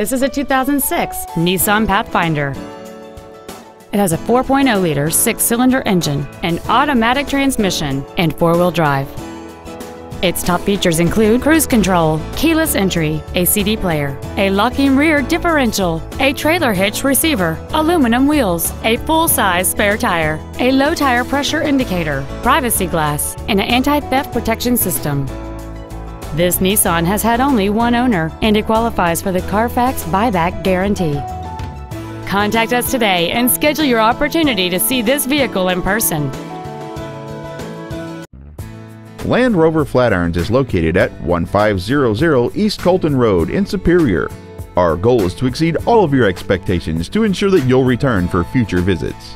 This is a 2006 Nissan Pathfinder. It has a 4.0-liter six-cylinder engine, an automatic transmission, and four-wheel drive. Its top features include cruise control, keyless entry, a CD player, a locking rear differential, a trailer hitch receiver, aluminum wheels, a full-size spare tire, a low tire pressure indicator, privacy glass, and an anti-theft protection system. This Nissan has had only one owner and it qualifies for the Carfax buyback guarantee. Contact us today and schedule your opportunity to see this vehicle in person. Land Rover Flatirons is located at 1500 East Coalton Road in Superior. Our goal is to exceed all of your expectations to ensure that you'll return for future visits.